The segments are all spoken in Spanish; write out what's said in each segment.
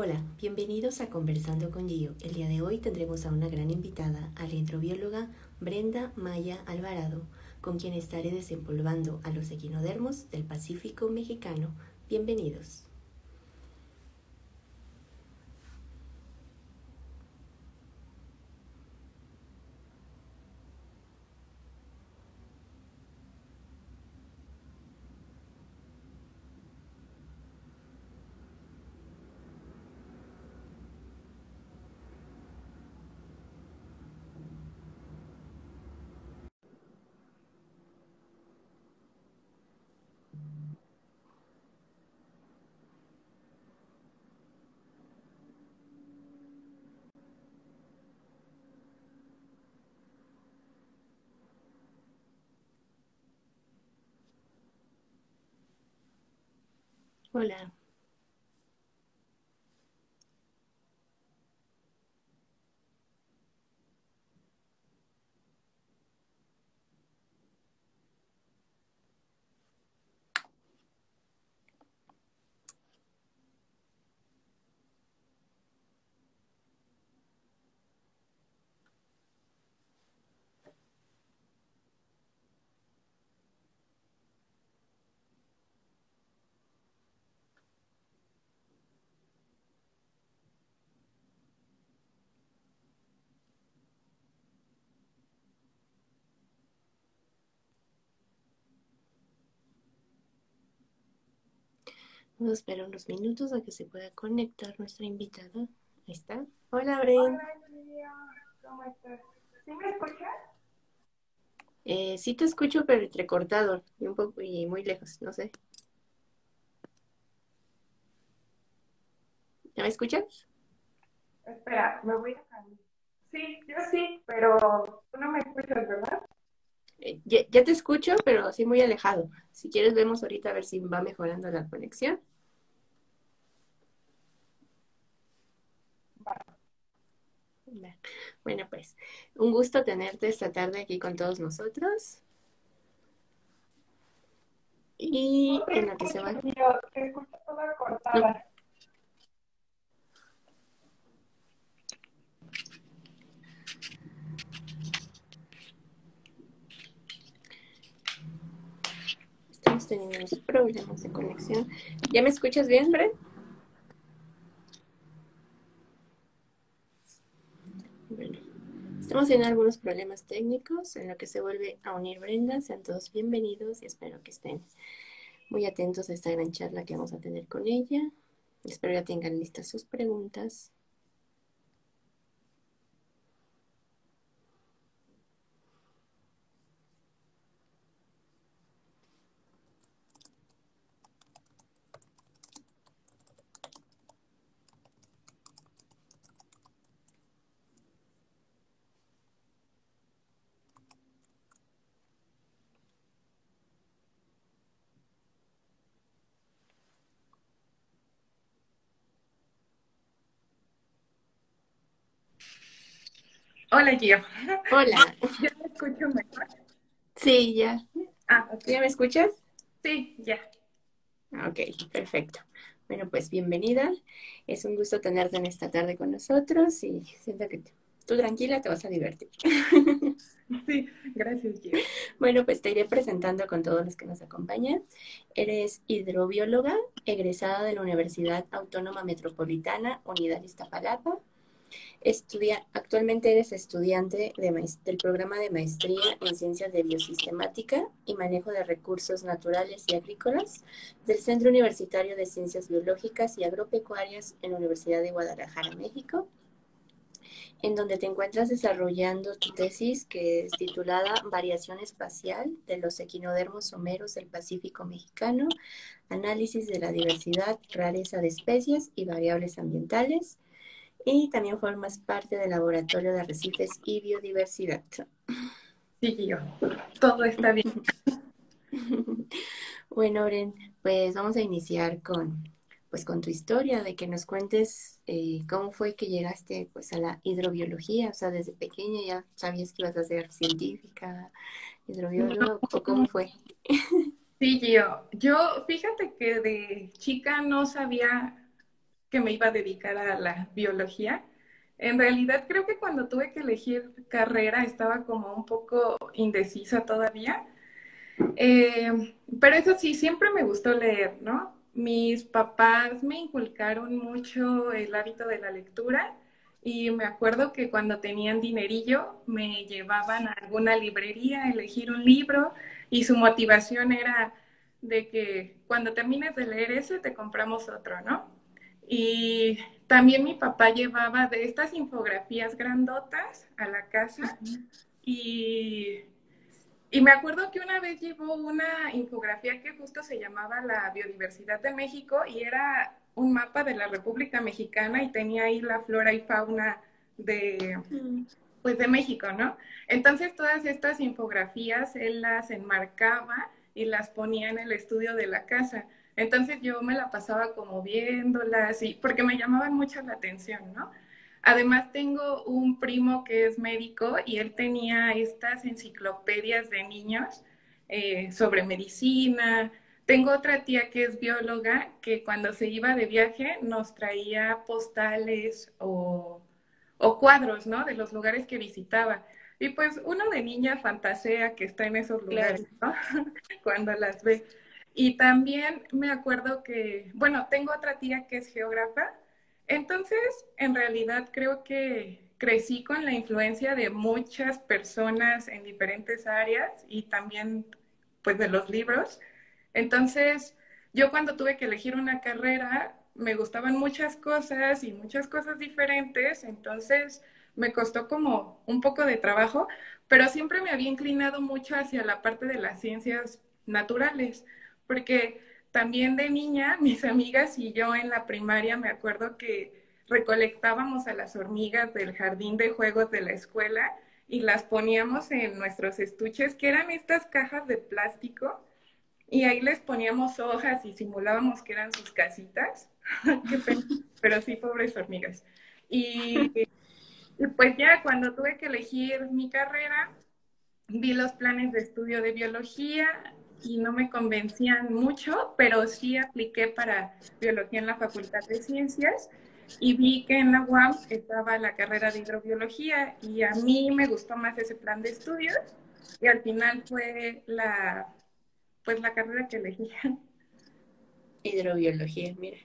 Hola, bienvenidos a Conversando con Gio. El día de hoy tendremos a una gran invitada, a la hidrobióloga Brenda Maya Alvarado, con quien estaré desempolvando a los equinodermos del Pacífico mexicano. Bienvenidos. Hola. Vamos a esperar unos minutos a que se pueda conectar nuestra invitada. Ahí está. Hola, Bren. Hola, ¿Cómo estás? ¿Sí me escuchas? Eh, sí te escucho, pero entrecortado y un poco y muy lejos, no sé. ¿Ya me escuchas? Espera, me voy a cambiar. Sí, yo sí, pero tú no me escuchas, ¿verdad? Eh, ya, te escucho, pero así muy alejado. Si quieres, vemos ahorita a ver si va mejorando la conexión. Bueno, pues un gusto tenerte esta tarde aquí con todos nosotros. Y en lo que se va. te escucho toda. Estamos teniendo problemas de conexión. ¿Ya me escuchas bien, Bren? Bueno, estamos teniendo algunos problemas técnicos en lo que se vuelve a unir Brenda. Sean todos bienvenidos y espero que estén muy atentos a esta gran charla que vamos a tener con ella. Espero ya tengan listas sus preguntas. Hola, Gio. Hola. ¿Ya me escucho mejor? Sí, ya. Ah, ok. ¿Ya me escuchas? Sí, ya. Ok, perfecto. Bueno, pues bienvenida. Es un gusto tenerte en esta tarde con nosotros y siento que tú tranquila te vas a divertir. Sí, gracias, Gio. Bueno, pues te iré presentando con todos los que nos acompañan. Eres hidrobióloga, egresada de la Universidad Autónoma Metropolitana, Unidad Iztapalapa. Estudia, actualmente eres estudiante del programa de maestría en Ciencias de Biosistemática y Manejo de Recursos Naturales y Agrícolas del Centro Universitario de Ciencias Biológicas y Agropecuarias en la Universidad de Guadalajara, México en donde te encuentras desarrollando tu tesis que es titulada Variación espacial de los equinodermos someros del Pacífico mexicano, análisis de la diversidad, rareza de especies y variables ambientales. Y también formas parte del Laboratorio de Arrecifes y Biodiversidad. Sí, Gio. Todo está bien. Bueno, Oren, pues vamos a iniciar con, pues, con tu historia, de que nos cuentes eh, cómo fue que llegaste pues, a la hidrobiología, o sea, desde pequeña ya sabías que ibas a ser científica, hidrobióloga, o cómo fue. Sí, Gio. Yo, fíjate que de chica no sabía que me iba a dedicar a la biología. En realidad creo que cuando tuve que elegir carrera estaba como un poco indecisa todavía. Eh, pero eso sí, siempre me gustó leer, ¿no? Mis papás me inculcaron mucho el hábito de la lectura y me acuerdo que cuando tenían dinerillo me llevaban a alguna librería a elegir un libro y su motivación era de que cuando termines de leer ese te compramos otro, ¿no? Y también mi papá llevaba de estas infografías grandotas a la casa y, y, me acuerdo que una vez llevó una infografía que justo se llamaba La Biodiversidad de México y era un mapa de la República Mexicana y tenía ahí la flora y fauna de, pues de México, ¿no? Entonces todas estas infografías él las enmarcaba y las ponía en el estudio de la casa. Entonces yo me la pasaba como viéndolas y porque me llamaban mucho la atención, ¿no? Además tengo un primo que es médico y él tenía estas enciclopedias de niños eh, sobre medicina. Tengo otra tía que es bióloga que cuando se iba de viaje nos traía postales o, o cuadros, ¿no? De los lugares que visitaba. Y pues uno de niña fantasea que está en esos lugares, ¿no? cuando las ve. Y también me acuerdo que, bueno, tengo otra tía que es geógrafa, entonces en realidad creo que crecí con la influencia de muchas personas en diferentes áreas y también pues de los libros. Entonces yo cuando tuve que elegir una carrera me gustaban muchas cosas y muchas cosas diferentes, entonces me costó como un poco de trabajo, pero siempre me había inclinado mucho hacia la parte de las ciencias naturales porque también de niña, mis amigas y yo en la primaria me acuerdo que recolectábamos a las hormigas del jardín de juegos de la escuela y las poníamos en nuestros estuches, que eran estas cajas de plástico, y ahí les poníamos hojas y simulábamos que eran sus casitas. Pero sí, pobres hormigas. Y, y pues ya cuando tuve que elegir mi carrera, vi los planes de estudio de biología, y no me convencían mucho, pero sí apliqué para biología en la Facultad de Ciencias y vi que en la UAM estaba la carrera de hidrobiología y a mí me gustó más ese plan de estudios y al final fue la pues la carrera que elegí. Hidrobiología, mira,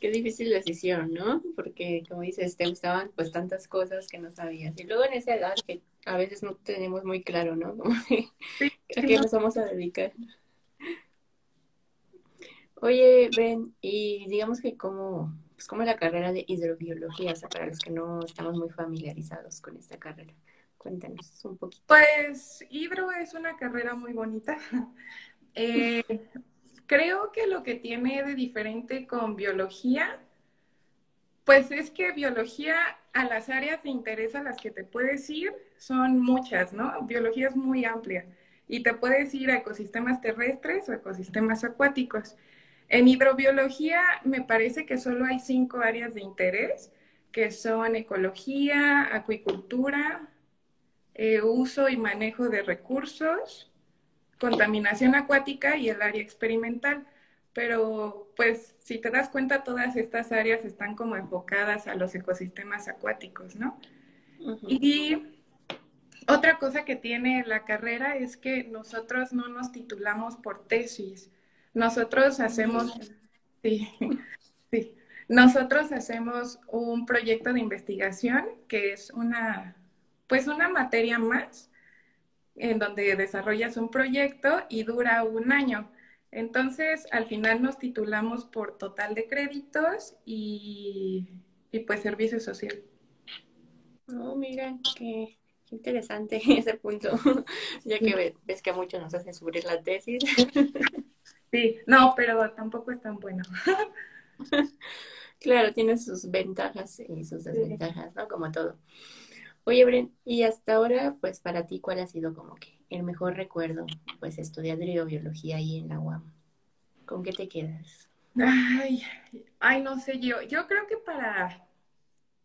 qué difícil decisión, ¿no? Porque como dices, te gustaban pues tantas cosas que no sabías y luego en esa edad que a veces no tenemos muy claro, ¿no? ¿A qué nos vamos a dedicar? Oye, Ben, y digamos que como, pues como la carrera de hidrobiología, o sea, para los que no estamos muy familiarizados con esta carrera, cuéntanos un poquito. Pues hidro es una carrera muy bonita. Eh, creo que lo que tiene de diferente con biología, pues es que biología a las áreas de interés a las que te puedes ir son muchas, ¿no? Biología es muy amplia y te puedes ir a ecosistemas terrestres o ecosistemas acuáticos. En hidrobiología me parece que solo hay cinco áreas de interés, que son ecología, acuicultura, eh, uso y manejo de recursos, contaminación acuática y el área experimental. Pero pues si te das cuenta, todas estas áreas están como enfocadas a los ecosistemas acuáticos, ¿no? Y otra cosa que tiene la carrera es que nosotros no nos titulamos por tesis. Nosotros hacemos, sí, sí, nosotros hacemos un proyecto de investigación que es una, pues una materia más en donde desarrollas un proyecto y dura un año. Entonces, al final nos titulamos por total de créditos y, y pues servicio social. Oh, mira, qué, interesante ese punto, ya que ves que a muchos nos hacen subir la tesis. Sí, no, pero tampoco es tan bueno. Claro, tiene sus ventajas y sus desventajas, ¿no? Como todo. Oye, Bren, y hasta ahora, pues para ti, ¿cuál ha sido como que el mejor recuerdo, pues estudiar hidrobiología ahí en la UAM? ¿Con qué te quedas? Ay, ay, no sé yo. Yo creo que para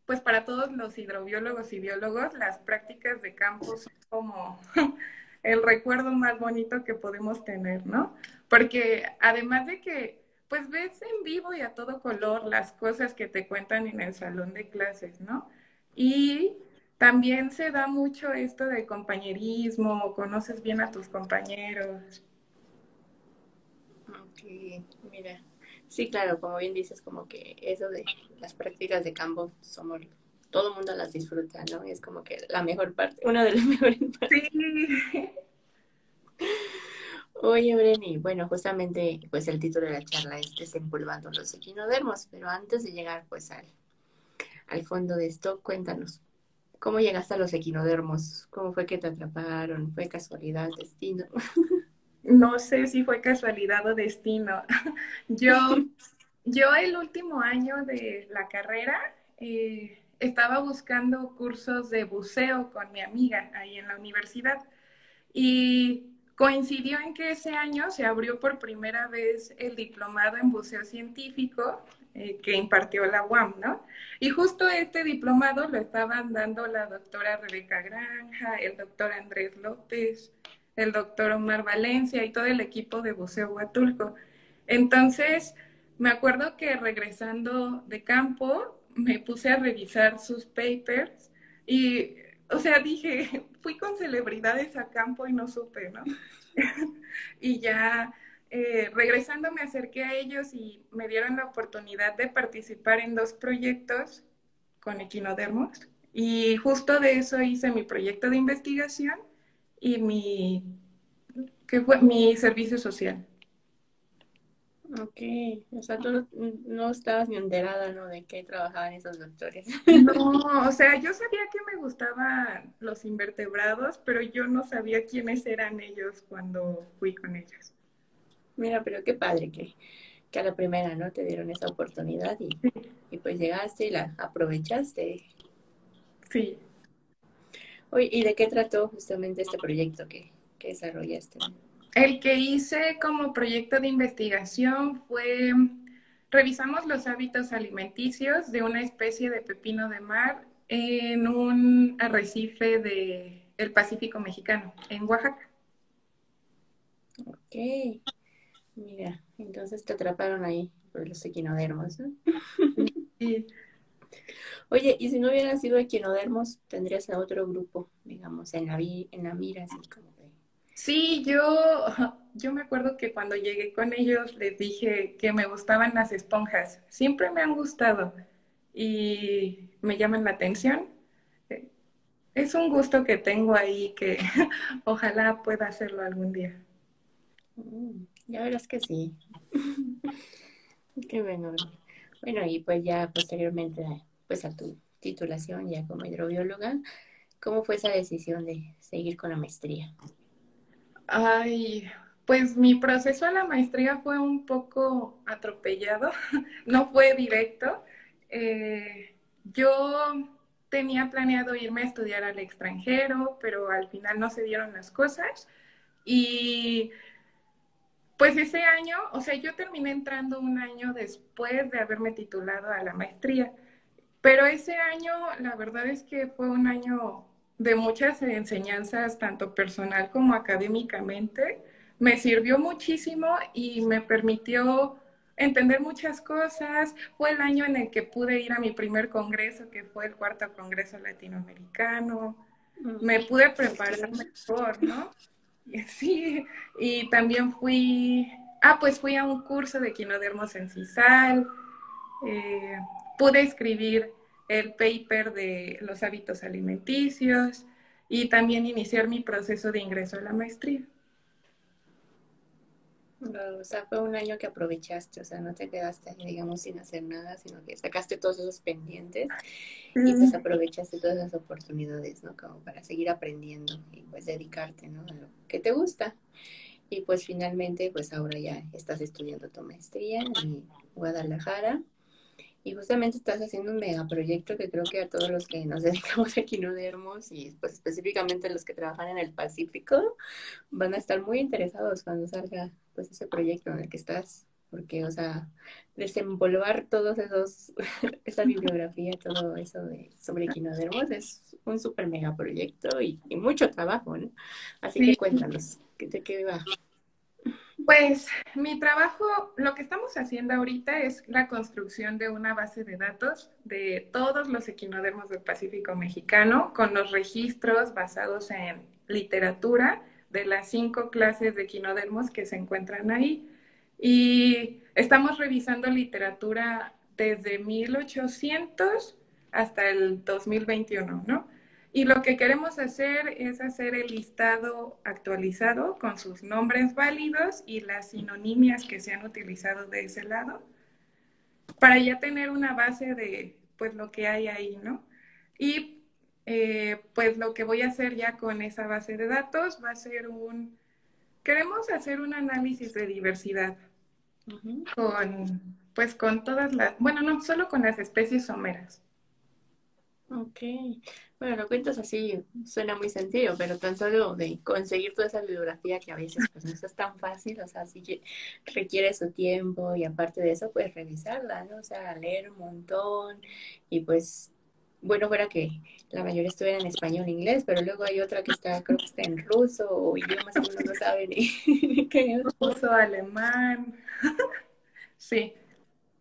pues para todos los hidrobiólogos y biólogos, las prácticas de campo son como el recuerdo más bonito que podemos tener, ¿no? Porque además de que, pues ves en vivo y a todo color las cosas que te cuentan en el salón de clases, ¿no? Y también se da mucho esto de compañerismo, conoces bien a tus compañeros. Ok, mira. Sí, claro, como bien dices, como que eso de las prácticas de campo somos todo el mundo las disfruta, ¿no? Es como que la mejor parte, una de las mejores partes. Sí. Oye, Breni, bueno, justamente pues el título de la charla es Desempolvando los equinodermos, pero antes de llegar pues al, al fondo de esto, cuéntanos, ¿cómo llegaste a los equinodermos? ¿Cómo fue que te atraparon? ¿Fue casualidad, destino? No sé si fue casualidad o destino. Yo, yo el último año de la carrera eh, estaba buscando cursos de buceo con mi amiga ahí en la universidad y coincidió en que ese año se abrió por primera vez el diplomado en buceo científico eh, que impartió la UAM, ¿no? Y justo este diplomado lo estaban dando la doctora Rebeca Granja, el doctor Andrés López, el doctor Omar Valencia y todo el equipo de buceo Huatulco. Entonces, me acuerdo que regresando de campo, me puse a revisar sus papers y, o sea, dije, fui con celebridades a campo y no supe, ¿no? y ya eh, regresando me acerqué a ellos y me dieron la oportunidad de participar en dos proyectos con equinodermos. Y justo de eso hice mi proyecto de investigación y mi, que fue mi servicio social. Ok, o sea, tú no, estabas ni enterada, ¿no? De qué trabajaban esos doctores. No, o sea, yo sabía que me gustaban los invertebrados, pero yo no sabía quiénes eran ellos cuando fui con ellos. Mira, pero qué padre que, que a la primera, ¿no? Te dieron esa oportunidad y, y pues llegaste y la aprovechaste. Sí. Oye, ¿y de qué trató justamente este proyecto que, que desarrollaste? El que hice como proyecto de investigación fue, revisamos los hábitos alimenticios de una especie de pepino de mar en un arrecife del el Pacífico mexicano, en Oaxaca. Ok, mira, entonces te atraparon ahí por los equinodermos. ¿no? Sí. Oye, y si no hubieran sido equinodermos, tendrías a otro grupo, digamos, en la, en la mira, así como Sí, yo, yo me acuerdo que cuando llegué con ellos les dije que me gustaban las esponjas. Siempre me han gustado y me llaman la atención. Es un gusto que tengo ahí que ojalá pueda hacerlo algún día. Mm, ya verás que sí. Qué bueno. Bueno, y pues ya posteriormente, pues a tu titulación ya como hidrobióloga, ¿cómo fue esa decisión de seguir con la maestría? Ay, pues mi proceso a la maestría fue un poco atropellado, no fue directo. Eh, yo tenía planeado irme a estudiar al extranjero, pero al final no se dieron las cosas. Y pues ese año, o sea, yo terminé entrando un año después de haberme titulado a la maestría, pero ese año, la verdad es que fue un año de muchas enseñanzas, tanto personal como académicamente. Me sirvió muchísimo y me permitió entender muchas cosas. Fue el año en el que pude ir a mi primer congreso, que fue el cuarto Congreso Latinoamericano. Me pude preparar mejor, ¿no? Sí, y también fui, ah, pues fui a un curso de quinodermos en CISAL. Eh, pude escribir el paper de los hábitos alimenticios y también iniciar mi proceso de ingreso a la maestría. o sea, fue un año que aprovechaste, o sea, no te quedaste, digamos, sin hacer nada, sino que sacaste todos esos pendientes y pues aprovechaste todas esas oportunidades, ¿no? Como para seguir aprendiendo y pues dedicarte, ¿no? A lo que te gusta. Y pues finalmente, pues ahora ya estás estudiando tu maestría en Guadalajara y justamente estás haciendo un megaproyecto que creo que a todos los que nos dedicamos aquí no Equinodermos y pues específicamente los que trabajan en el Pacífico van a estar muy interesados cuando salga pues ese proyecto en el que estás, porque o sea, desempolvar todos esos, esa bibliografía, todo eso de sobre equinodermos es un súper megaproyecto y, y mucho trabajo, ¿no? Así que cuéntanos, ¿de qué va? Pues mi trabajo, lo que estamos haciendo ahorita es la construcción de una base de datos de todos los equinodermos del Pacífico mexicano con los registros basados en literatura de las cinco clases de equinodermos que se encuentran ahí. Y estamos revisando literatura desde 1800 hasta el 2021, ¿no? Y lo que queremos hacer es hacer el listado actualizado con sus nombres válidos y las sinonimias que se han utilizado de ese lado, para ya tener una base de pues lo que hay ahí, ¿no? Y eh, pues lo que voy a hacer ya con esa base de datos va a ser un, queremos hacer un análisis de diversidad con, pues con todas las, bueno, no solo con las especies someras. Ok, bueno, lo cuentas así, suena muy sencillo, pero tan solo de conseguir toda esa bibliografía que a veces pues no es tan fácil, o sea, sí requiere su tiempo y aparte de eso, pues revisarla, ¿no? O sea, leer un montón y pues, bueno, fuera que la mayoría estuviera en español e inglés, pero luego hay otra que está, creo que está en ruso o idiomas que no sabe ni qué es. Ruso, alemán, sí,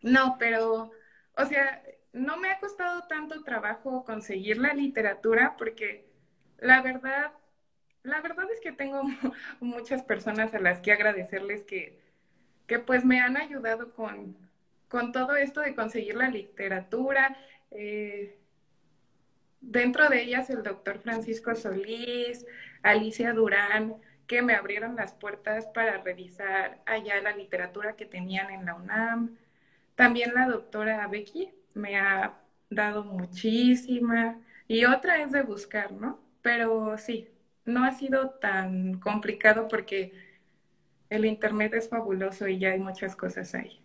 no, pero, o sea no me ha costado tanto trabajo conseguir la literatura porque la verdad, la verdad es que tengo muchas personas a las que agradecerles que, que pues me han ayudado con, con todo esto de conseguir la literatura. Eh, dentro de ellas el doctor Francisco Solís, Alicia Durán, que me abrieron las puertas para revisar allá la literatura que tenían en la UNAM. También la doctora Becky, me ha dado muchísima. Y otra es de buscar, ¿no? Pero sí, no ha sido tan complicado porque el Internet es fabuloso y ya hay muchas cosas ahí.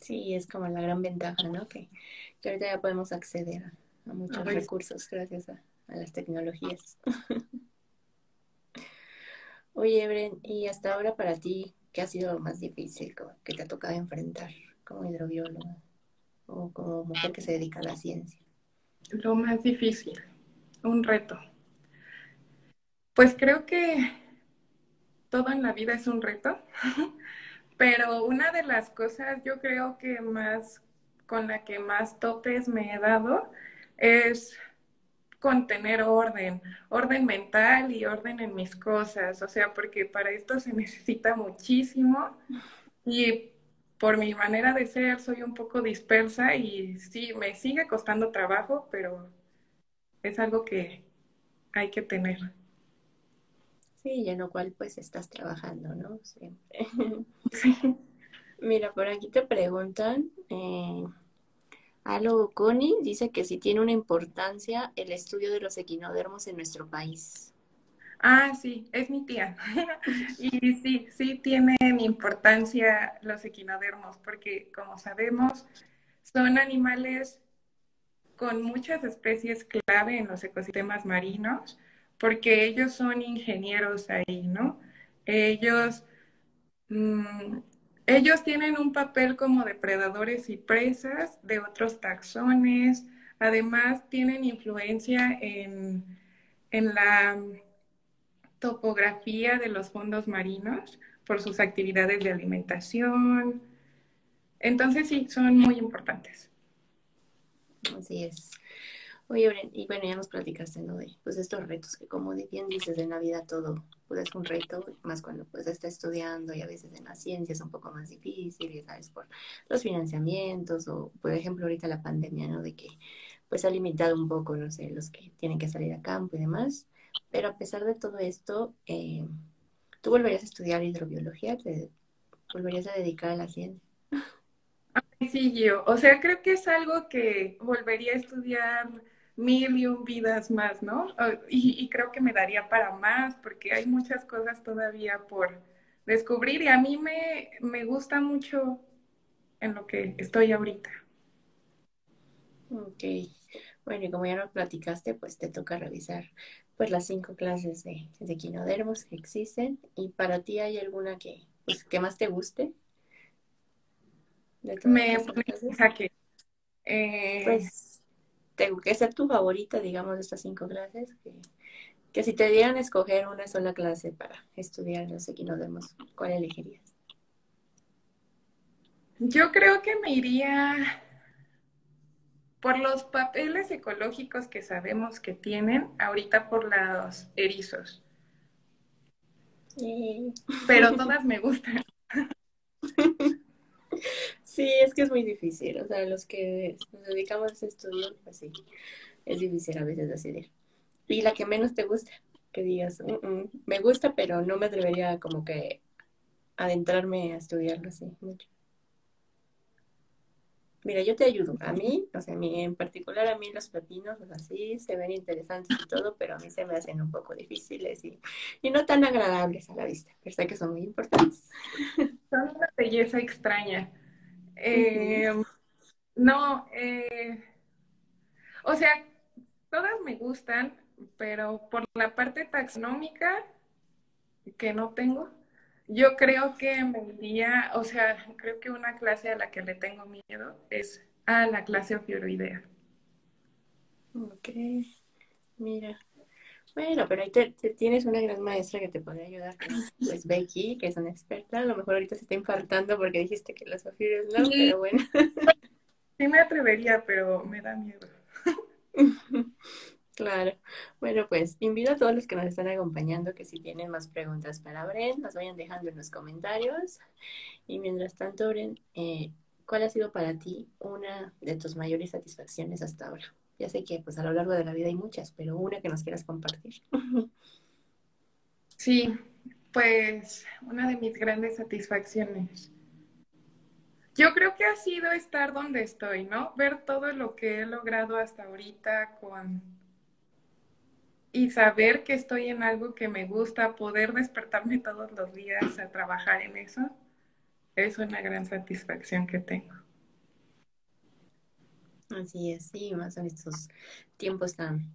Sí, es como la gran ventaja, ¿no? Que, ahorita ya podemos acceder a, muchos recursos gracias a, las tecnologías. Oye, Bren, ¿y hasta ahora para ti qué ha sido lo más difícil que te ha tocado enfrentar como hidrobiólogo? O como mujer que se dedica a la ciencia? Lo más difícil, un reto. Pues creo que todo en la vida es un reto, pero una de las cosas yo creo que más con la que más topes me he dado es contener orden, orden mental y orden en mis cosas, o sea, porque para esto se necesita muchísimo y por mi manera de ser soy un poco dispersa y sí, me sigue costando trabajo, pero es algo que hay que tener. Sí, ya no cual pues estás trabajando, ¿no? Siempre. Sí. Mira, por aquí te preguntan, eh, Alo Connie dice que si tiene una importancia el estudio de los equinodermos en nuestro país. Ah, sí, es mi tía. y sí, sí tienen importancia los equinodermos, porque como sabemos, son animales con muchas especies clave en los ecosistemas marinos, porque ellos son ingenieros ahí, ¿no? Ellos, mm, ellos tienen un papel como depredadores y presas de otros taxones, además tienen influencia en, en la topografía de los fondos marinos por sus actividades de alimentación. Entonces sí, son muy importantes. Así es. Oye, y bueno, ya nos platicaste, ¿no? De pues estos retos que como bien dices, en la vida todo pues es un reto, más cuando pues está estudiando y a veces en la ciencia es un poco más difícil, ¿sabes? Por los financiamientos o, por ejemplo, ahorita la pandemia, ¿no? De que pues ha limitado un poco, no sé, los que tienen que salir a campo y demás. Pero a pesar de todo esto, eh, ¿tú volverías a estudiar hidrobiología? ¿Te volverías a dedicar a la ciencia? Sí, yo. O sea, creo que es algo que volvería a estudiar mil y un vidas más, ¿no? Y, y, creo que me daría para más porque hay muchas cosas todavía por descubrir y a mí me, me gusta mucho en lo que estoy ahorita. Ok. Bueno, y como ya nos platicaste, pues te toca revisar pues las cinco clases de, de quinodermos que existen. ¿Y para ti hay alguna que, pues, que más te guste? Me a que... Eh... Pues, tengo que ser tu favorita, digamos, de estas cinco clases, que, Que si te dieran a escoger una sola clase para estudiar los equinodemos, ¿cuál elegirías? Yo creo que me iría por los papeles ecológicos que sabemos que tienen, ahorita por los erizos. Pero todas me gustan. Sí, es que es muy difícil. O sea, los que nos dedicamos a ese estudio, pues sí, es difícil a veces decidir. Y la que menos te gusta, que digas, mm, mm, me gusta, pero no me atrevería como que adentrarme a estudiarlo así mucho. Mira, yo te ayudo. A mí, o sea, a mí en particular, a mí los pepinos, pues así, se ven interesantes y todo, pero a mí se me hacen un poco difíciles y, y no tan agradables a la vista, pero sé que son muy importantes. Son una belleza extraña. Eh, no, eh, o sea, todas me gustan, pero por la parte taxonómica que no tengo, yo creo que me iría, o sea, creo que una clase a la que le tengo miedo es a la clase ofiuroidea. Ok, mira. Bueno, pero ahí te, tienes una gran maestra que te puede ayudar, que es pues, Becky, que es una experta. A lo mejor ahorita se está infartando porque dijiste que los ofiuros no, pero bueno. Sí me atrevería, pero me da miedo. Claro. Bueno, pues invito a todos los que nos están acompañando que si tienen más preguntas para Bren, las vayan dejando en los comentarios. Y mientras tanto, Bren, eh, ¿cuál ha sido para ti una de tus mayores satisfacciones hasta ahora? Ya sé que pues a lo largo de la vida hay muchas, pero una que nos quieras compartir. Sí, pues una de mis grandes satisfacciones. Yo creo que ha sido estar donde estoy, ¿no? Ver todo lo que he logrado hasta ahorita con y saber que estoy en algo que me gusta, poder despertarme todos los días a trabajar en eso, es una gran satisfacción que tengo. Así es, sí, más en estos tiempos tan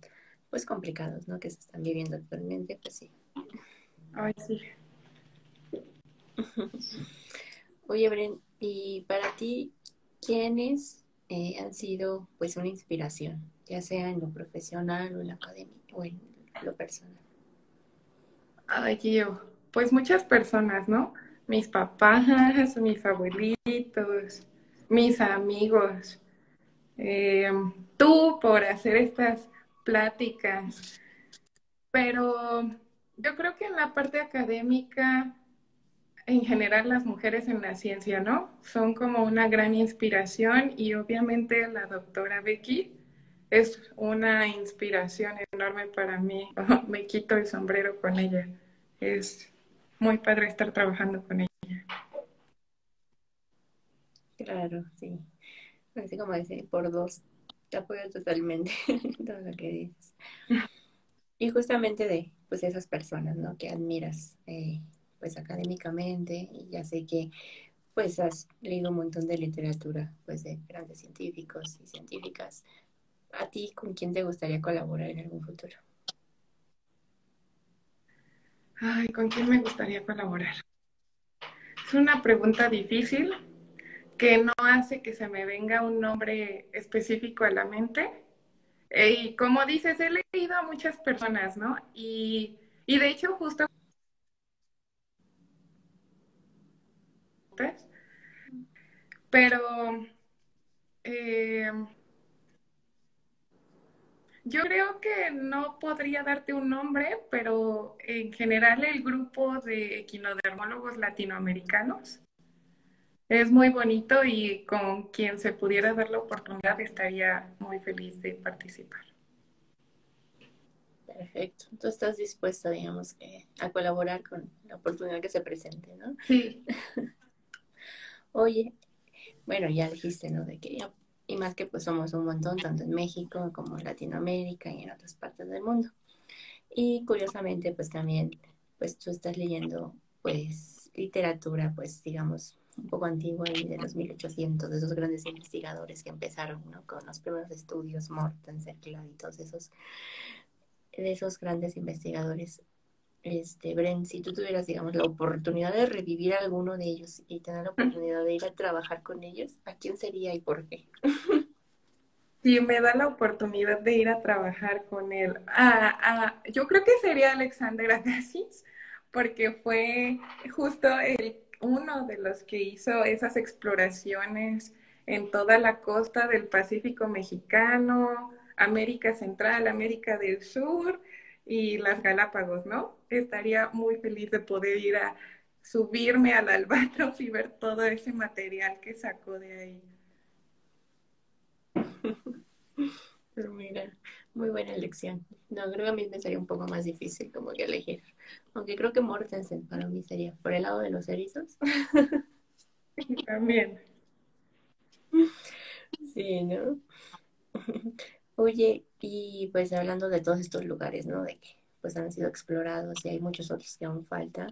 pues complicados, ¿no? Que se están viviendo actualmente, pues sí. Ay, sí. Oye, Bren, y para ti, ¿quiénes eh, han sido pues una inspiración, ya sea en lo profesional o en la academia o en lo personal? Ay, yo, pues muchas personas, ¿no? Mis papás, mis abuelitos, mis amigos, eh, tú por hacer estas pláticas. Pero yo creo que en la parte académica, en general las mujeres en la ciencia, ¿no? Son como una gran inspiración y obviamente la doctora Becky es una inspiración enorme para mí. Me quito el sombrero con ella. Es muy padre estar trabajando con ella. Claro, sí. Así como dice, por dos, te apoyo totalmente todo lo que dices. Y justamente de pues esas personas, ¿no? Que admiras, eh, pues académicamente, y ya sé que pues has leído un montón de literatura, pues de grandes científicos y científicas ¿A ti con quién te gustaría colaborar en algún futuro? Ay, ¿con quién me gustaría colaborar? Es una pregunta difícil que no hace que se me venga un nombre específico a la mente. Eh, y como dices, he leído a muchas personas, ¿no? Y, de hecho, justo pero eh, yo creo que no podría darte un nombre, pero en general el grupo de equinodermólogos latinoamericanos es muy bonito y con quien se pudiera dar la oportunidad estaría muy feliz de participar. Perfecto. Tú estás dispuesta, digamos, a colaborar con la oportunidad que se presente, ¿no? Sí. Oye, bueno, ya dijiste, ¿no? De que y más que pues somos un montón, tanto en México como en Latinoamérica y en otras partes del mundo. Y curiosamente, pues también, pues tú estás leyendo, pues, literatura, pues, digamos, un poco antigua y de los 1800, de esos grandes investigadores que empezaron, ¿no? Con los primeros estudios, Morten, Cerclad y todos esos, de esos grandes investigadores este, Bren, si tú tuvieras, digamos, la oportunidad de revivir a alguno de ellos y tener la oportunidad de ir a trabajar con ellos, ¿a quién sería y por qué? si me da la oportunidad de ir a trabajar con él, ah, ah, yo creo que sería Alexander Agassiz, porque fue justo el, uno de los que hizo esas exploraciones en toda la costa del Pacífico mexicano, América Central, América del Sur y las Galápagos, ¿no? Estaría muy feliz de poder ir a subirme al albatros y ver todo ese material que sacó de ahí. Pero mira, muy buena elección. No, creo que a mí me sería un poco más difícil como que elegir. Aunque creo que Mortensen para mí sería por el lado de los erizos. También. Sí, ¿no? Oye, y pues hablando de todos estos lugares, ¿no? De que pues han sido explorados y hay muchos otros que aún falta.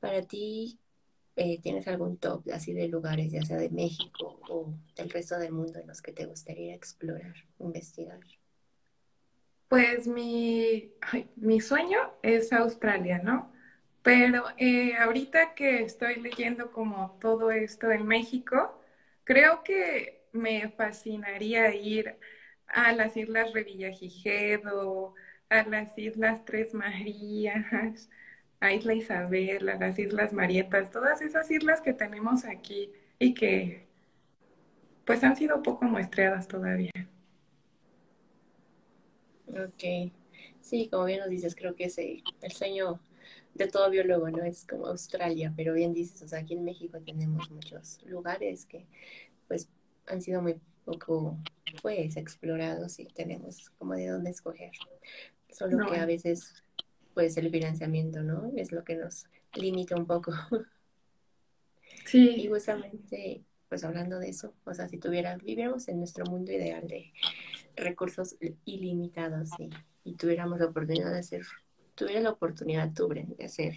Para ti, eh, ¿tienes algún top así de lugares, ya sea de México o del resto del mundo en los que te gustaría explorar, investigar? Pues mi, mi sueño es Australia, ¿no? Pero eh, ahorita que estoy leyendo como todo esto en México, creo que me fascinaría ir a las Islas Revillagigedo, a las Islas Tres Marías, a Isla Isabel, a las Islas Marietas, todas esas islas que tenemos aquí y que pues han sido poco muestreadas todavía. Ok, sí, como bien nos dices, creo que ese, el sueño de todo biólogo, ¿no? Es como Australia, pero bien dices, o sea, aquí en México tenemos muchos lugares que pues han sido muy poco pues explorados y tenemos como de dónde escoger. Solo que a veces pues el financiamiento, ¿no? Es lo que nos limita un poco. Sí. Y justamente, pues hablando de eso, o sea, si tuviera, viviéramos en nuestro mundo ideal de recursos ilimitados y, y tuviéramos la oportunidad de hacer, tuviera la oportunidad, tuve, de hacer,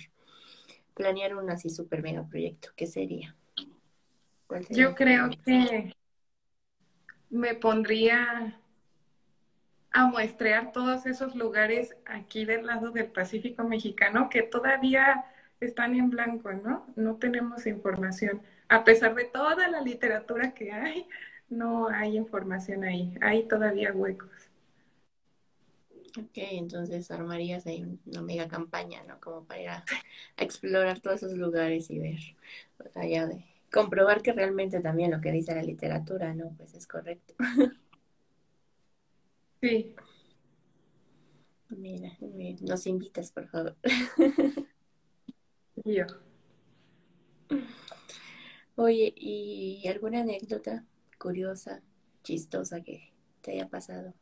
planear un así súper mega proyecto, ¿qué sería? Yo creo que me pondría a muestrear todos esos lugares aquí del lado del Pacífico mexicano que todavía están en blanco, ¿no? No tenemos información. A pesar de toda la literatura que hay, no hay información ahí. Hay todavía huecos. Ok, entonces armarías ahí una mega campaña, ¿no? Como para ir a, explorar todos esos lugares y ver, allá de comprobar que realmente también lo que dice la literatura, ¿no? Pues es correcto. Sí. Mira, nos invitas, por favor. Yo. Oye, ¿y alguna anécdota curiosa, chistosa que te haya pasado,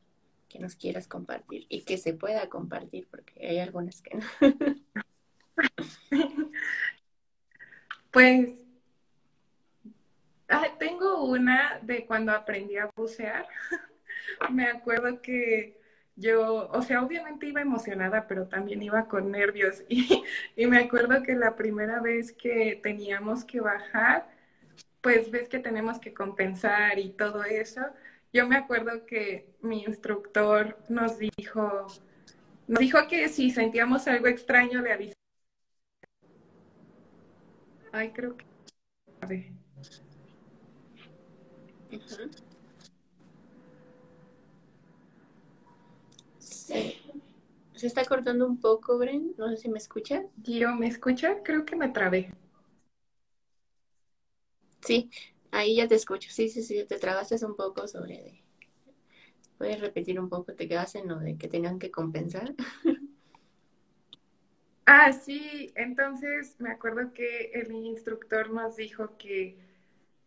que nos quieras compartir y que se pueda compartir, porque hay algunas que no? pues tengo una de cuando aprendí a bucear. me acuerdo que yo, o sea, obviamente iba emocionada, pero también iba con nervios. Y, me acuerdo que la primera vez que teníamos que bajar, pues ves que tenemos que compensar y todo eso. Yo me acuerdo que mi instructor nos dijo, nos dijo que si sentíamos algo extraño le avisamos. Ay, creo que... Se está cortando un poco, Bren. No sé si me escucha. Yo, ¿me escucha? Creo que me trabé. Sí, ahí ya te escucho. Sí, sí, sí, te trabaste un poco sobre... ¿Puedes repetir un poco? ¿Te quedas en lo de que tengan que compensar? Ah, sí, entonces me acuerdo que el instructor nos dijo que,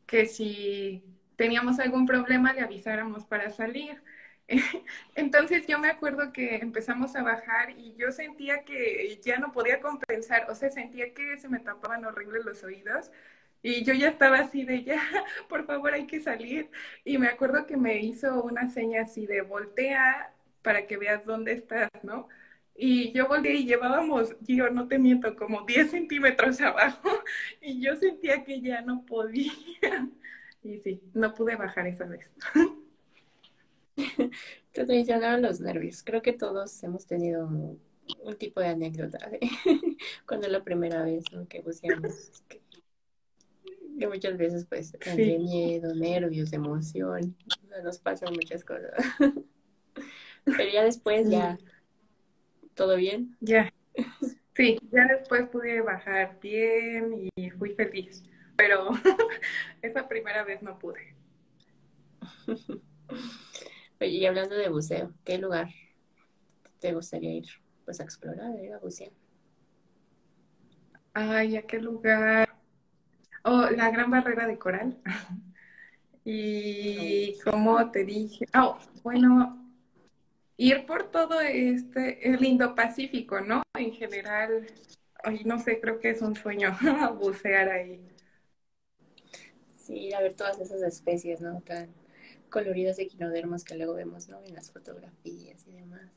que si teníamos algún problema le avisáramos para salir. Entonces yo me acuerdo que empezamos a bajar y yo sentía que ya no podía compensar, o sea, sentía que se me tapaban horribles los oídos y yo ya estaba así de ya, por favor hay que salir. Y me acuerdo que me hizo una seña así de voltea para que veas dónde estás, ¿no? Y yo volteé y llevábamos, yo no te miento, como 10 centímetros abajo y yo sentía que ya no podía. Y sí, no pude bajar esa vez. Te traicionaron los nervios. Creo que todos hemos tenido un, tipo de anécdota cuando es la primera vez que buceamos. que muchas veces pues miedo, nervios, emoción, nos pasan muchas cosas. Pero ya después ya, ¿todo bien? Ya, sí, ya después pude bajar bien y fui feliz, pero esa primera vez no pude. Oye, y hablando de buceo, ¿qué lugar te gustaría ir pues a explorar, ir a bucear? Ay, ¿a qué lugar? Oh, la Gran Barrera de Coral. y como te dije, oh, bueno, ir por todo este, el Indo-Pacífico, ¿no? En general, ay, no sé, creo que es un sueño bucear ahí. Sí, ir a ver todas esas especies, ¿no? Tan coloridas equinodermos que luego vemos, ¿no? En las fotografías y demás.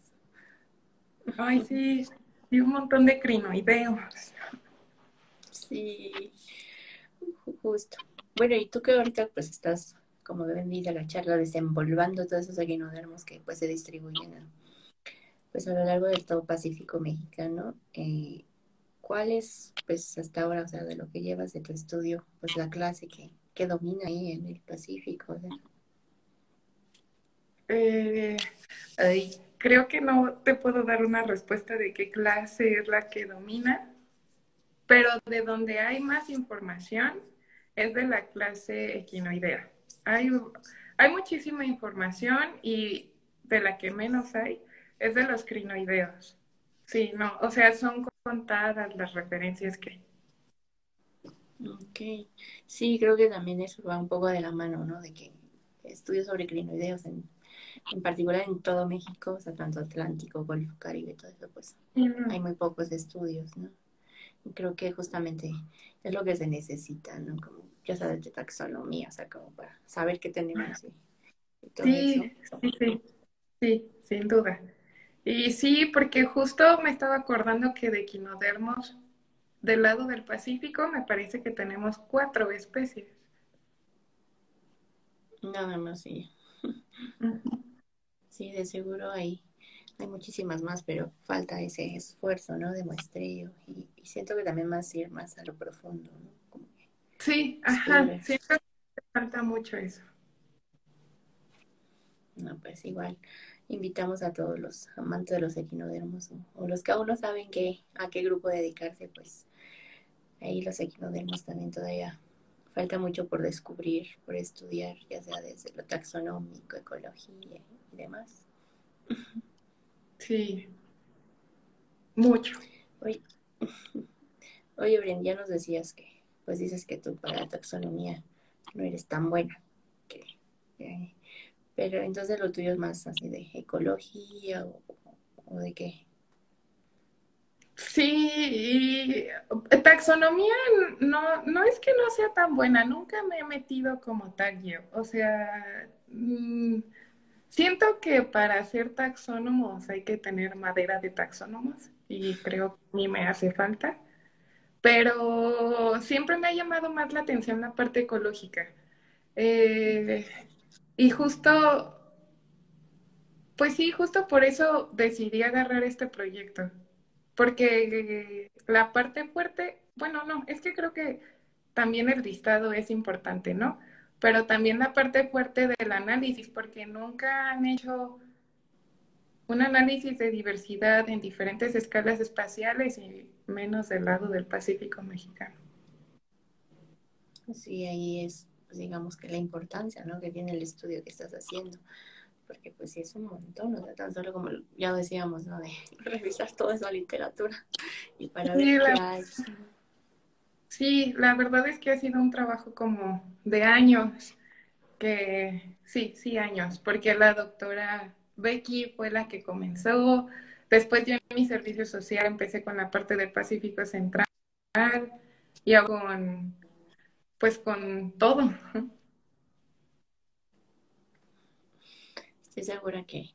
Ay, sí, y un montón de crinoideos. Sí, justo. Bueno, y tú que ahorita pues estás, como ven a la charla, desenvolvando todos esos equinodermos que pues se distribuyen a, pues a lo largo del todo Pacífico mexicano, eh, ¿cuál es pues hasta ahora, o sea, de lo que llevas de tu estudio, pues la clase que, domina ahí en el Pacífico? Eh, creo que no te puedo dar una respuesta de qué clase es la que domina, pero de donde hay más información es de la clase equinoidea. Hay, hay muchísima información y de la que menos hay es de los crinoideos. Sí, no, o sea, son contadas las referencias que Ok, sí, creo que también eso va un poco de la mano, ¿no? De que estudios sobre crinoideos en en particular en todo México, o sea, tanto Atlántico, Golfo, Caribe, todo eso, pues hay muy pocos estudios, ¿no? Y creo que justamente es lo que se necesita, ¿no? Como, ya sabes, de taxonomía, o sea, como para saber qué tenemos y, todo sí, eso. Sí, sí, sí, sin duda. Y sí, porque justo me estaba acordando que de equinodermos del lado del Pacífico me parece que tenemos cuatro especies. Nada más, sí. Sí, de seguro hay, hay muchísimas más, pero falta ese esfuerzo, ¿no? De muestreo y, siento que también más ir más a lo profundo, ¿no? sí, ajá, siento que falta mucho eso. No, pues igual invitamos a todos los amantes de los equinodermos o, los que aún no saben qué, a qué grupo dedicarse, pues ahí los equinodermos también todavía falta mucho por descubrir, por estudiar, ya sea desde lo taxonómico, ecología y demás. Sí, mucho. Oye, oye Bren, ya nos decías que, pues dices que tú para la taxonomía no eres tan buena. pero entonces lo tuyo es más así de ecología o de qué. Sí, taxonomía no, no es que no sea tan buena, nunca me he metido como tal yo. O sea, mm, siento que para ser taxónomos hay que tener madera de taxónomos y creo que a mí me hace falta. Pero siempre me ha llamado más la atención la parte ecológica. Eh, y justo, pues sí, justo por eso decidí agarrar este proyecto porque la parte fuerte, bueno, no, es que creo que también el listado es importante, ¿no? Pero también la parte fuerte del análisis, porque nunca han hecho un análisis de diversidad en diferentes escalas espaciales y menos del lado del Pacífico mexicano. Sí, ahí es, pues, digamos que la importancia, ¿no? Que tiene el estudio que estás haciendo porque pues sí es un montón, o sea, tan solo como ya decíamos, ¿no? De revisar toda esa literatura y para ver qué hay. Sí, la verdad es que ha sido un trabajo como de años, que sí, sí, años, porque la doctora Becky fue la que comenzó, después yo en mi servicio social empecé con la parte del Pacífico Central y con, pues con todo. Estoy segura que,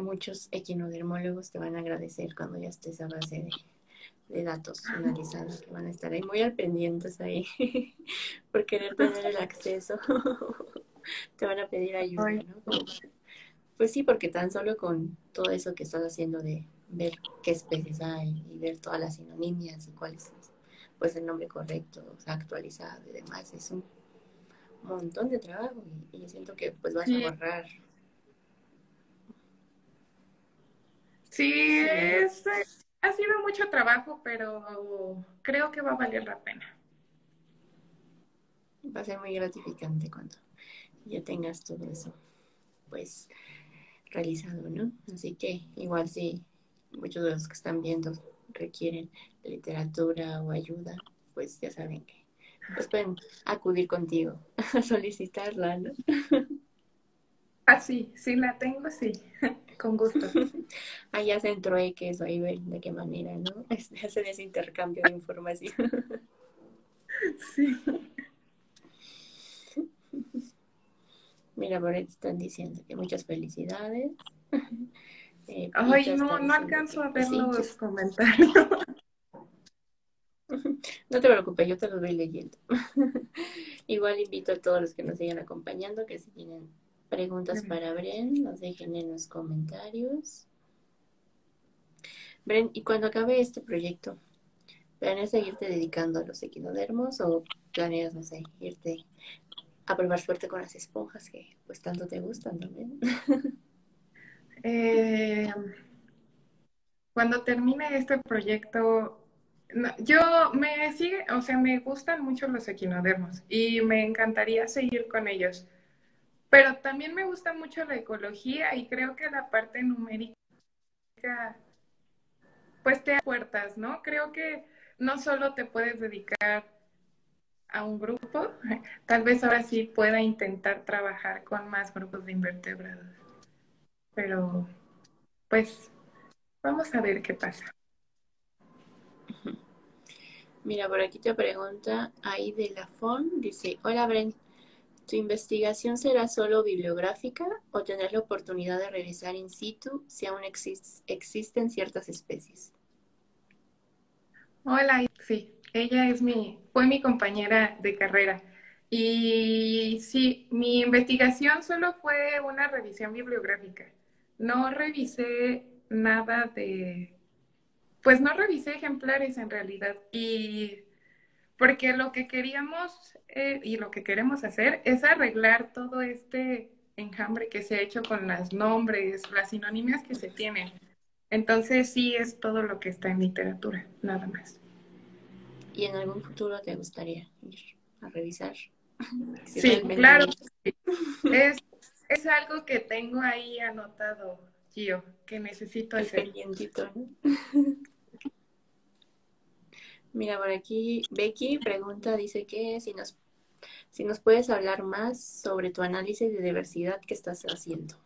muchos equinodermólogos te van a agradecer cuando ya estés a base de, datos analizados, que van a estar ahí muy al pendientes ahí por querer tener el acceso. te van a pedir ayuda, ¿no? pues sí, porque tan solo con todo eso que estás haciendo de ver qué especies hay y ver todas las sinonimias y cuáles, pues el nombre correcto, actualizado y demás. Es un montón de trabajo y, yo siento que pues vas a borrar. Sí, es, ha sido mucho trabajo, pero creo que va a valer la pena. Va a ser muy gratificante cuando ya tengas todo eso, pues, realizado, ¿no? Así que igual si muchos de los que están viendo requieren literatura o ayuda, pues ya saben que pues pueden acudir contigo a solicitarla, ¿no? Ah, sí, sí la tengo, sí, con gusto. Ahí hacen trueques o ahí ven de qué manera, ¿no? Hacen ese intercambio de información. Sí. Mira, por ahí están diciendo que muchas felicidades. Eh, Ay, no, no alcanzo a ver los comentarios. No te preocupes, yo te los voy leyendo. Igual invito a todos los que nos sigan acompañando que si tienen preguntas para Bren, nos dejen en los comentarios. Bren, y cuando acabe este proyecto, ¿planeas seguirte dedicando a los equinodermos o planeas, no sé, irte a probar suerte con las esponjas que pues tanto te gustan también? Eh, cuando termine este proyecto, yo me sigue, o sea, me gustan mucho los equinodermos y me encantaría seguir con ellos. Pero también me gusta mucho la ecología y creo que la parte numérica, pues te da puertas, ¿no? Creo que no solo te puedes dedicar a un grupo, tal vez ahora sí pueda intentar trabajar con más grupos de invertebrados. Pero, pues, vamos a ver qué pasa. Mira, por aquí te pregunta ahí de la dice, hola Brent, ¿tu investigación será solo bibliográfica o tener la oportunidad de revisar in situ si aún existen ciertas especies? Hola, sí, ella es mi, fue mi compañera de carrera. Y sí, mi investigación solo fue una revisión bibliográfica. No revisé nada de, pues no revisé ejemplares en realidad. Y porque lo que queríamos eh, y lo que queremos hacer es arreglar todo este enjambre que se ha hecho con los nombres, las sinonimias que se tienen. Entonces sí es todo lo que está en literatura, nada más. ¿Y en algún futuro te gustaría ir a revisar? sí, claro. Es, es algo que tengo ahí anotado, Gio, que necesito hacer. Mira, por aquí Becky pregunta, dice que si nos, si nos puedes hablar más sobre tu análisis de diversidad que estás haciendo.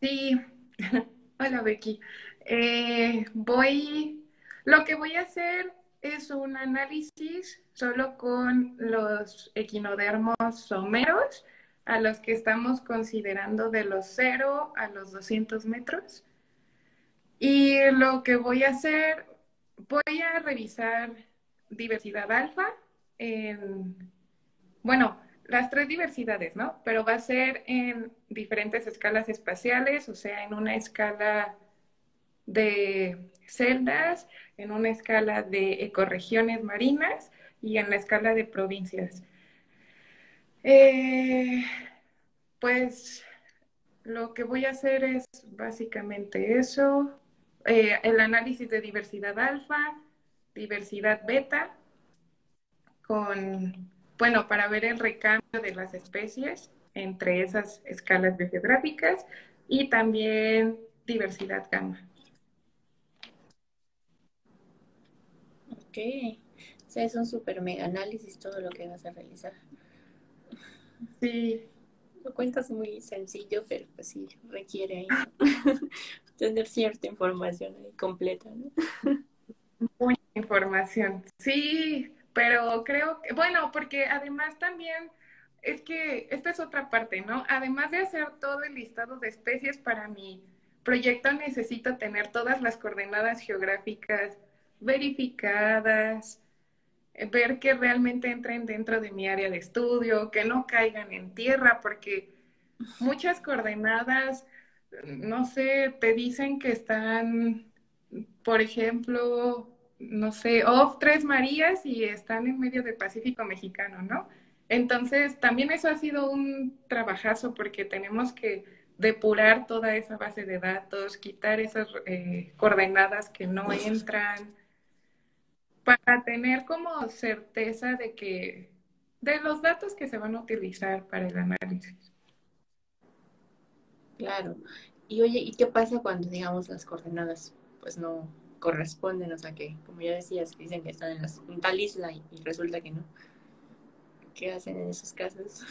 Sí, hola Becky. Eh, voy, lo que voy a hacer es un análisis solo con los equinodermos someros, a los que estamos considerando de los 0 a los 200 metros. Y lo que voy a hacer voy a revisar diversidad alfa en, bueno, las tres diversidades, ¿no? Pero va a ser en diferentes escalas espaciales, o sea, en una escala de celdas, en una escala de ecorregiones marinas y en la escala de provincias. Eh, pues lo que voy a hacer es básicamente eso. Eh, el análisis de diversidad alfa, diversidad beta, con, bueno, para ver el recambio de las especies entre esas escalas geográficas y también diversidad gamma. Ok, o sea, es un super mega análisis todo lo que vas a realizar. Sí. Lo cuentas muy sencillo, pero pues sí, requiere tener cierta información ahí completa, ¿no? Mucha información, sí, pero creo que, bueno, porque además también es que esta es otra parte, ¿no? Además de hacer todo el listado de especies para mi proyecto, necesito tener todas las coordenadas geográficas verificadas, ver que realmente entren dentro de mi área de estudio, que no caigan en tierra, porque muchas coordenadas no sé, te dicen que están, por ejemplo, no sé, off Tres Marías y están en medio del Pacífico mexicano, ¿no? Entonces, también eso ha sido un trabajazo porque tenemos que depurar toda esa base de datos, quitar esas eh, coordenadas que no entran, para tener como certeza de que, de los datos que se van a utilizar para el análisis. Claro. Y oye, ¿y qué pasa cuando, digamos, las coordenadas pues no corresponden? O sea, que, como ya decías, dicen que están en, las, en tal isla y, resulta que no. ¿Qué hacen en esos casos?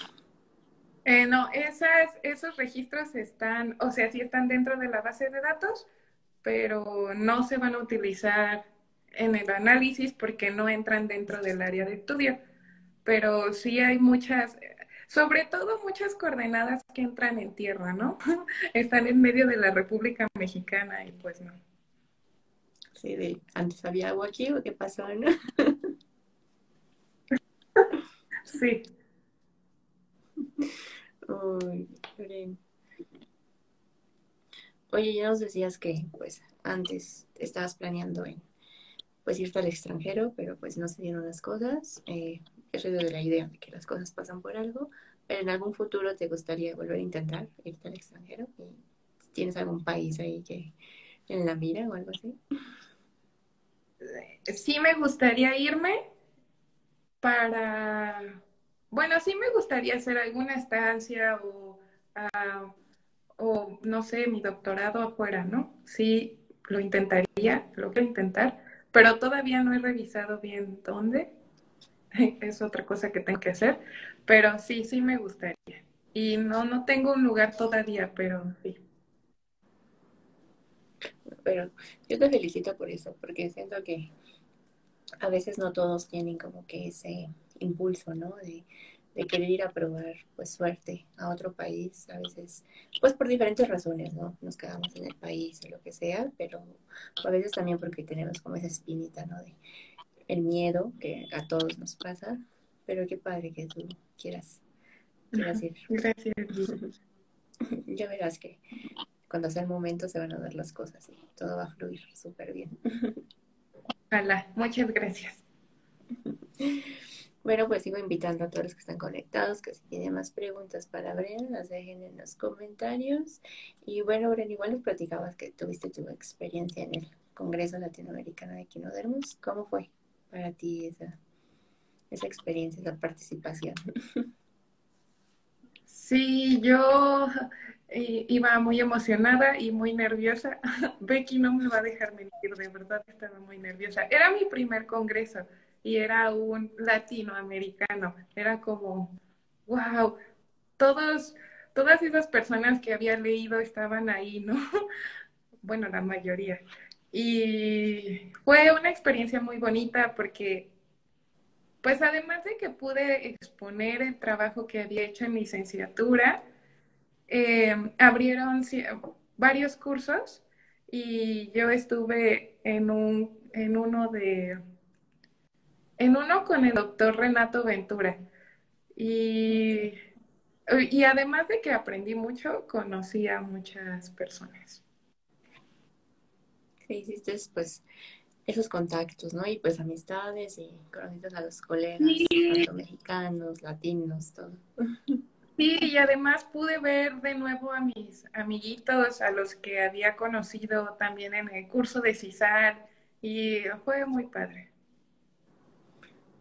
Eh, no, esas, esos registros están, o sea, sí están dentro de la base de datos, pero no se van a utilizar en el análisis porque no entran dentro del área de estudio. Pero sí hay muchas, sobre todo muchas coordenadas que entran en tierra, ¿no? Están en medio de la República Mexicana y pues no. Sí, de antes había agua aquí o qué pasó, ¿no? sí. Uy, Oye, ya nos decías que pues antes estabas planeando en pues irte al extranjero, pero pues no se dieron las cosas. Eh, he de la idea de que las cosas pasan por algo, pero en algún futuro te gustaría volver a intentar irte al extranjero. ¿Tienes algún país ahí que en la mira o algo así? Sí me gustaría irme para bueno, sí me gustaría hacer alguna estancia o, ah, o no sé, mi doctorado afuera, ¿no? Sí, lo intentaría, lo quiero intentar, pero todavía no he revisado bien dónde. Es otra cosa que tengo que hacer, pero sí, sí me gustaría. Y no, no tengo un lugar todavía, pero sí. Pero yo te felicito por eso, porque siento que a veces no todos tienen como que ese impulso, ¿no? De, querer ir a probar, pues, suerte a otro país, a veces, pues, por diferentes razones, ¿no? Nos quedamos en el país o lo que sea, pero a veces también porque tenemos como esa espinita, ¿no? De el miedo que a todos nos pasa, pero qué padre que tú quieras, quieras ir. Gracias. ya verás que cuando sea el momento se van a dar las cosas y todo va a fluir súper bien. Hola, muchas gracias. Bueno, pues sigo invitando a todos los que están conectados, que si tienen más preguntas para Bren, las dejen en los comentarios. Y bueno, Bren, igual nos platicabas que tuviste tu experiencia en el Congreso Latinoamericano de Quinodermos. ¿Cómo fue para ti esa, esa experiencia, esa participación? Sí, yo eh, iba muy emocionada y muy nerviosa. Becky no me va a dejar mentir, de verdad estaba muy nerviosa. Era mi primer congreso y era un latinoamericano. Era como, wow, todos, todas esas personas que había leído estaban ahí, ¿no? bueno, la mayoría. Y fue una experiencia muy bonita porque, pues además de que pude exponer el trabajo que había hecho en licenciatura, eh, abrieron varios cursos y yo estuve en, un, en uno de en uno con el doctor Renato Ventura. Y, y además de que aprendí mucho, conocí a muchas personas. Sí, hiciste pues esos contactos, ¿no? Y pues amistades y conociste a los colegas, tanto mexicanos, latinos, todo. Sí, y además pude ver de nuevo a mis amiguitos, a los que había conocido también en el curso de CISAR, y fue muy padre.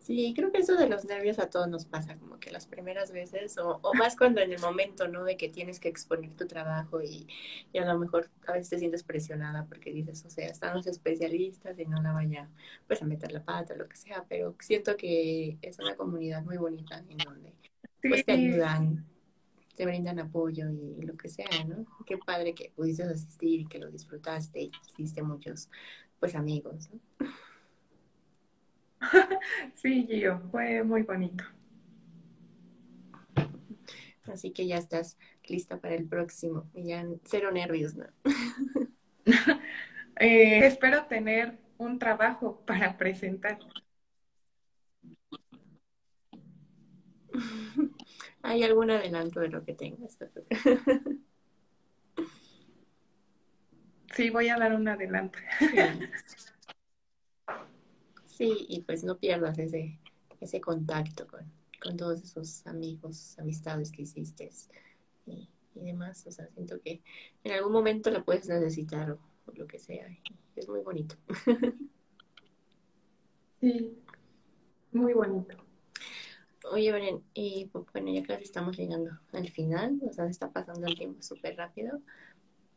Sí, creo que eso de los nervios a todos nos pasa, como que las primeras veces, o, más cuando en el momento, ¿no? De que tienes que exponer tu trabajo y, a lo mejor a veces te sientes presionada porque dices, o sea, están los especialistas y no la vaya pues a meter la pata o lo que sea, pero siento que es una comunidad muy bonita en donde pues te ayudan, te brindan apoyo y, lo que sea, ¿no? Qué padre que pudiste asistir y que lo disfrutaste y hiciste muchos pues amigos, ¿no? sí, Gio, fue muy bonito. Así que ya estás lista para el próximo. Y ya cero nervios, ¿no? Eh, espero tener un trabajo para presentar. ¿Hay algún adelanto de lo que tengas? sí, voy a dar un adelanto. Sí, y pues no pierdas ese, ese contacto con, con todos esos amigos, amistades que hiciste y, demás. O sea, siento que en algún momento la puedes necesitar o, lo que sea. Es muy bonito. Sí, muy bonito. Oye, Bren, y pues, bueno, ya casi estamos llegando al final, o sea, está pasando el tiempo súper rápido,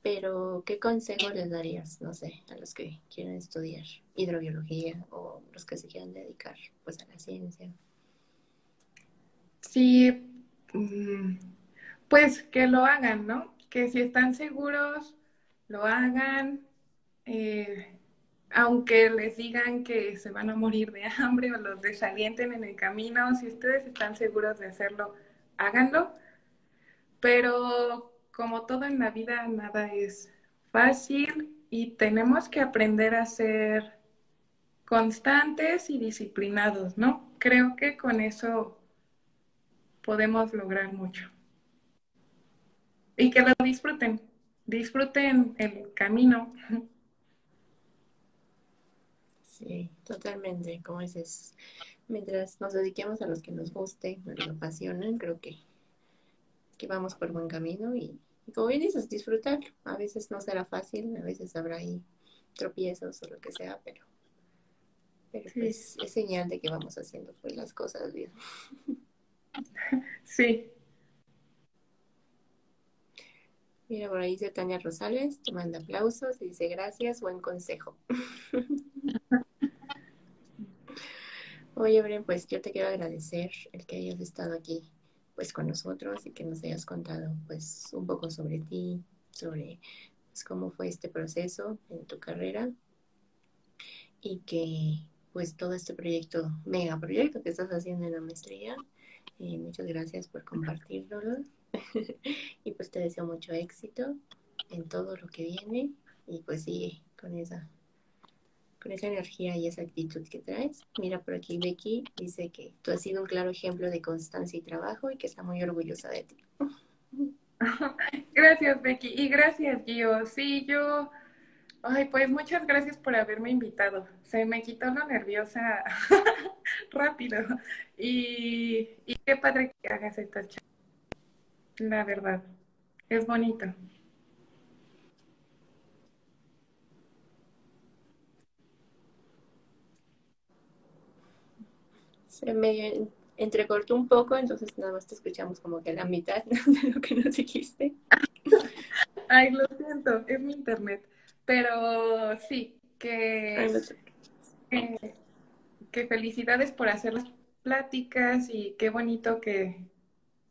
pero ¿qué consejo les darías, no sé, a los que quieren estudiar hidrobiología o los que se quieran dedicar pues a la ciencia? Sí, mm, pues que lo hagan, ¿no? Que si están seguros, lo hagan. Eh, aunque les digan que se van a morir de hambre o los desalienten en el camino, si ustedes están seguros de hacerlo, háganlo. Pero como todo en la vida, nada es fácil y tenemos que aprender a ser constantes y disciplinados, ¿no? Creo que con eso podemos lograr mucho. Y que lo disfruten, disfruten el camino. Sí, totalmente. Como dices, mientras nos dediquemos a los que nos guste, nos apasionan, creo que, que vamos por buen camino y, como bien dices, disfrutar. A veces no será fácil, a veces habrá ahí tropiezos o lo que sea, pero, pero pues, es señal de que vamos haciendo pues las cosas bien. Sí. Mira, por ahí dice Tania Rosales, te manda aplausos y dice gracias, buen consejo. Oye, Bren, pues yo te quiero agradecer el que hayas estado aquí pues con nosotros y que nos hayas contado pues un poco sobre ti, sobre pues, cómo fue este proceso en tu carrera. Y que pues todo este proyecto, mega proyecto que estás haciendo en la maestría, eh, muchas gracias por compartirlo y pues te deseo mucho éxito en todo lo que viene. Y pues sigue con esa con esa energía y esa actitud que traes. Mira por aquí Becky dice que tú has sido un claro ejemplo de constancia y trabajo y que está muy orgullosa de ti. Gracias Becky y gracias Gio. Sí, yo, ay, pues muchas gracias por haberme invitado. Se me quitó lo nerviosa rápido y, y qué padre que hagas esta charla. La verdad, es bonito. Se medio entrecortó un poco, entonces nada más te escuchamos como que la mitad de lo que nos dijiste. Ay, lo siento, es mi internet. Pero sí, que, que felicidades por hacer las pláticas y qué bonito que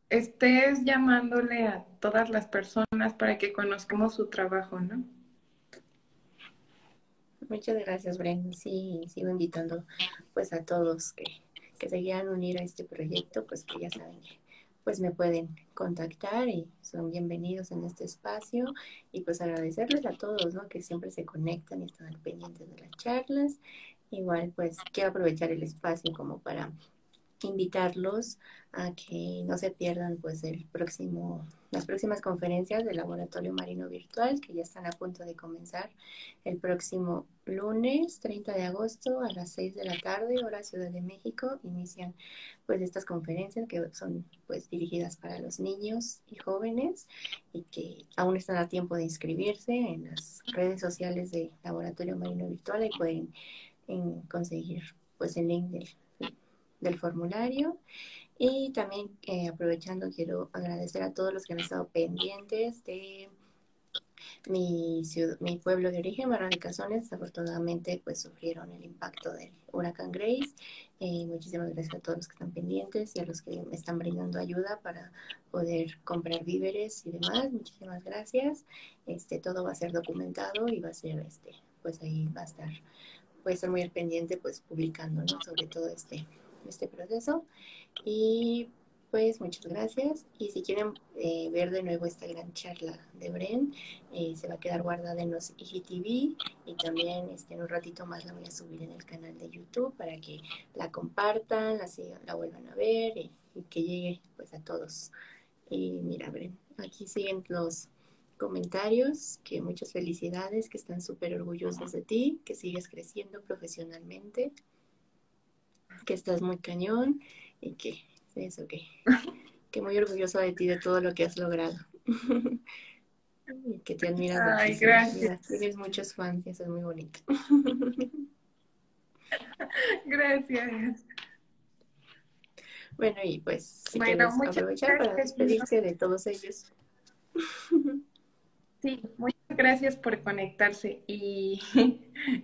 estés llamándole a todas las personas para que conozcamos su trabajo, ¿no? Muchas gracias, Bren. Sí, sigo invitando pues a todos que que se quieran unir a este proyecto, pues que ya saben pues me pueden contactar y son bienvenidos en este espacio y pues agradecerles a todos, ¿no? Que siempre se conectan y están al pendiente de las charlas. Igual pues quiero aprovechar el espacio como para invitarlos a que no se pierdan pues el próximo las próximas conferencias del Laboratorio Marino Virtual que ya están a punto de comenzar el próximo lunes 30 de agosto a las 6 de la tarde, hora Ciudad de México, inician pues estas conferencias que son pues dirigidas para los niños y jóvenes y que aún están a tiempo de inscribirse en las redes sociales de Laboratorio Marino Virtual. Y pueden conseguir pues el link del del formulario. Y también eh, aprovechando, quiero agradecer a todos los que han estado pendientes de mi, mi pueblo de origen, Barra de Cazones. Desafortunadamente, pues sufrieron el impacto del huracán Grace. Eh, muchísimas gracias a todos los que están pendientes y a los que me están brindando ayuda para poder comprar víveres y demás. Muchísimas gracias. Este, todo va a ser documentado y va a ser, este, pues ahí va a estar, puede estar muy al pendiente, pues publicando, ¿no? Sobre todo este este proceso. Y pues muchas gracias. Y si quieren eh, ver de nuevo esta gran charla de Bren, eh, se va a quedar guardada en los IGTV y también este, en un ratito más la voy a subir en el canal de YouTube para que la compartan, la, la vuelvan a ver y, que llegue pues a todos. Y mira, Bren, aquí siguen los comentarios, que muchas felicidades, que están súper orgullosos de ti, que sigues creciendo profesionalmente que estás muy cañón y que eso, que, que muy orgulloso de ti, de todo lo que has logrado. y que te admiras Ay, gracias. Tienes muchos fans y eso es muy bonito. gracias. Bueno, y pues si bueno, quieres aprovechar para despedirte de todos ellos. Sí, muchas gracias por conectarse y,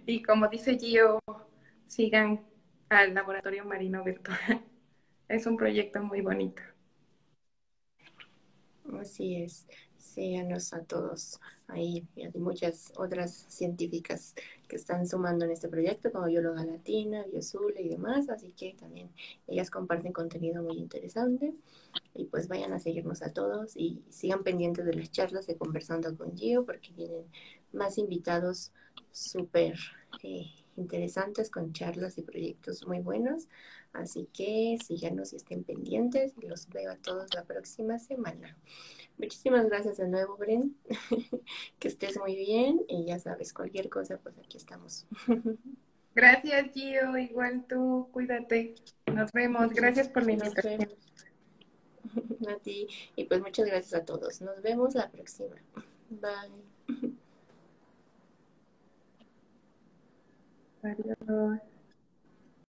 y como dice Gio, sigan al Laboratorio Marino Virtual. Es un proyecto muy bonito. Así es síganos a todos ahí. Hay muchas otras científicas que están sumando en este proyecto, como Bióloga Latina, Biosule y demás, así que también ellas comparten contenido muy interesante. Y pues vayan a seguirnos a todos y sigan pendientes de las charlas de Conversando con Gio, porque vienen más invitados súper eh, interesantes con charlas y proyectos muy buenos. Así que síganos y estén pendientes. Los veo a todos la próxima semana. Muchísimas gracias de nuevo, Bren. que estés muy bien y ya sabes, cualquier cosa, pues aquí estamos. gracias, Gio. Igual tú, cuídate. Nos vemos. Gracias por la invitación. A ti. Y pues muchas gracias a todos. Nos vemos la próxima. Bye. Adiós.